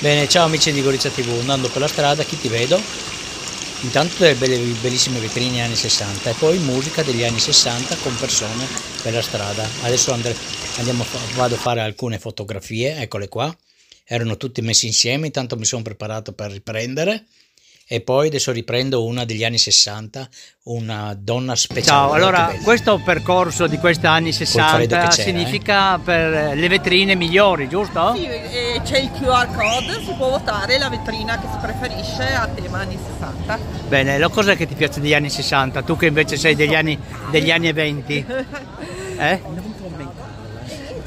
Bene, ciao amici di Gorizia TV, andando per la strada, chi ti vedo? Intanto delle bellissime vetrine anni 60 e poi musica degli anni 60 con persone per la strada. Adesso andiamo, vado a fare alcune fotografie, eccole qua. Erano tutte messe insieme, intanto mi sono preparato per riprendere e poi adesso riprendo una degli anni 60, una donna speciale. Ciao, allora questo percorso di questi anni 60 significa eh? per le vetrine migliori, giusto? Sì, c'è il QR code, si può votare la vetrina che si preferisce a tema anni 60. Bene, lo cos'è che ti piace degli anni 60? Tu che invece sei degli anni, degli anni 20? Eh?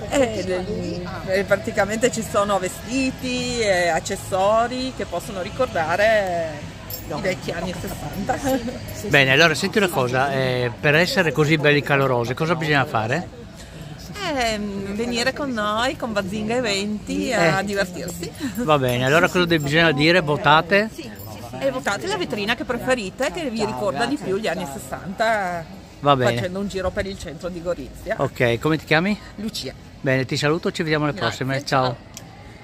Eh, eh, praticamente ci sono vestiti e accessori che possono ricordare i vecchi anni 60. Bene, allora senti una cosa, eh, per essere così belli calorosi cosa bisogna fare? Eh, venire con noi, con Bazinga Eventi, a eh. divertirsi. Va bene, allora cosa bisogna dire? Votate? Sì, e votate la vetrina che preferite, che vi ricorda di più gli anni 60. Va bene. Facendo un giro per il centro di Gorizia. Ok, come ti chiami? Lucia. Bene, ti saluto, ci vediamo alle Grazie, prossime. ciao. ciao.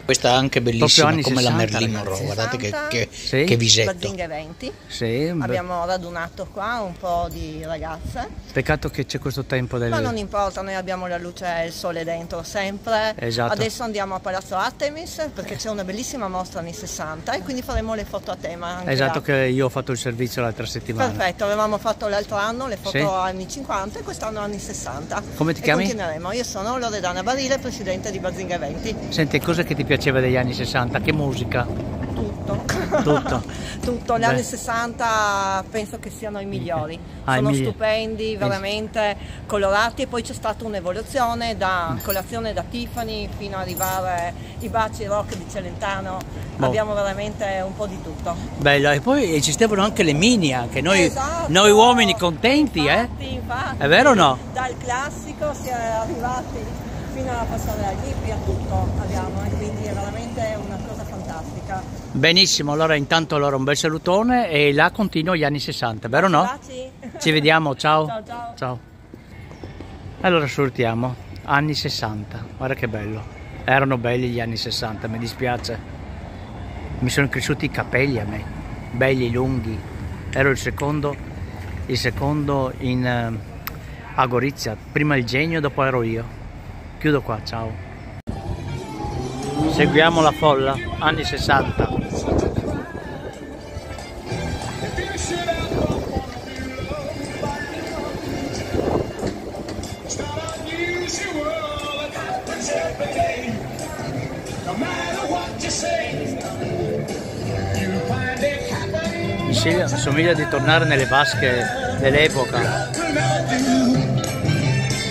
Questa è anche bellissima come 60, la Merlin Monroe, guardate che, che, sì. che visetto. Bazinga Eventi. Sì, Abbiamo radunato qua un po' di ragazze. Peccato che c'è questo tempo del... Ma non importa, noi abbiamo la luce e il sole dentro sempre. Esatto. Adesso andiamo a Palazzo Artemis perché c'è una bellissima mostra anni 60 e quindi faremo le foto a tema. esatto, là. che io ho fatto il servizio l'altra settimana. Perfetto, avevamo fatto l'altro anno le foto sì. anni 50 e quest'anno anni 60. Come ti chiami? continueremo. Io sono Loredana Barile, presidente di Bazinga Eventi. Senti, cosa che ti piaceva degli anni 60? 60, che musica? Tutto. Tutto. Tutto. Gli anni 60 penso che siano i migliori. Ah, Sono migli... stupendi, veramente colorati e poi c'è stata un'evoluzione da colazione da Tiffany fino ad arrivare i baci rock di Celentano. Oh. Abbiamo veramente un po' di tutto. Bello, e poi esistevano anche le mini anche, noi, esatto. noi uomini contenti, eh? infatti, eh? Infatti, È vero o no? Dal classico si è arrivati fino alla passare agli hippie a tutto abbiamo e quindi è veramente una cosa fantastica. Benissimo, allora intanto allora un bel salutone e là continuo gli anni 60, vero no? Grazie. Ci vediamo, ciao. Ciao, ciao. ciao. Allora sortiamo, anni 60, guarda che bello. Erano belli gli anni 60, mi dispiace. Mi sono cresciuti i capelli a me, belli, lunghi. Ero il secondo, il secondo in, uh, a Gorizia, prima il genio, dopo ero io chiudo qua ciao. Seguiamo la folla anni 60 Mi somiglia di tornare nelle vasche dell'epoca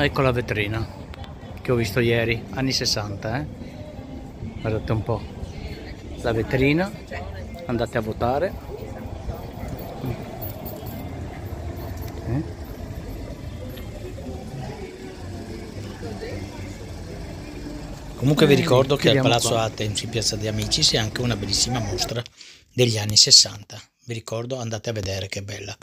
Ecco la vetrina che ho visto ieri, anni 60, eh? Guardate un po'. La vetrina, andate a votare. Eh? Comunque vi ricordo che al Palazzo qua. Athens in Piazza degli Amici c'è anche una bellissima mostra degli anni 60. Vi ricordo, andate a vedere che bella.